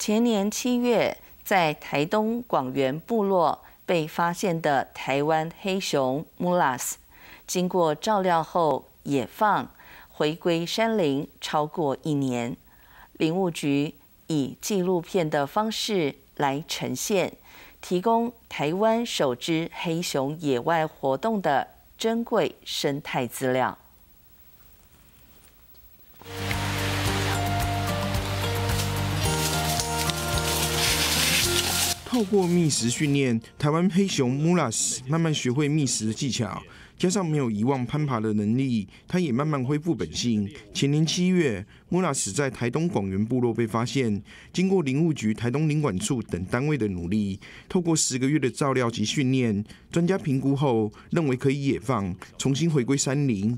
前年七月，在台东广元部落被发现的台湾黑熊 Mulas，经过照料后野放，回归山林超过一年。林务局以纪录片的方式来呈现，提供台湾首支黑熊野外活动的珍贵生态资料。透过觅食训练，台湾黑熊 Mulas 慢慢学会觅食的技巧，加上没有遗忘攀爬的能力，它也慢慢恢复本性。前年七月，Mulas 在台东广元部落被发现，经过林务局、台东林管处等单位的努力，透过十个月的照料及训练，专家评估后认为可以野放，重新回归山林。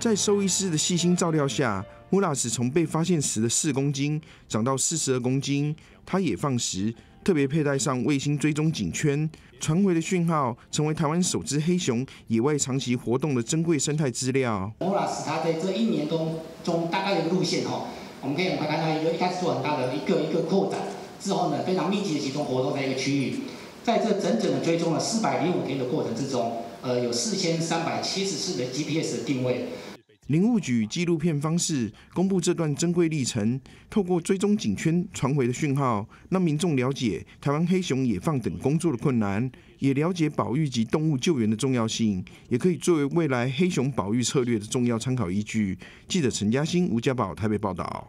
在兽医师的细心照料下，穆拉斯从被发现时的四公斤长到四十二公斤。它也放时特别佩戴上卫星追踪颈圈，传回的讯号成为台湾首只黑熊野外长期活动的珍贵生态资料。穆拉斯它在这一年中中大概的路线哈，我们可以很快看到一个一开始做很大的一个一个扩展，之后呢非常密集的集中活动在一个区域，在这整整的追踪了四百零五天的过程之中，呃有四千三百七十次的 GPS 的定位。林务局纪录片方式公布这段珍贵历程，透过追踪警圈传回的讯号，让民众了解台湾黑熊野放等工作的困难，也了解保育及动物救援的重要性，也可以作为未来黑熊保育策略的重要参考依据。记者陈嘉欣、吴家宝台北报道。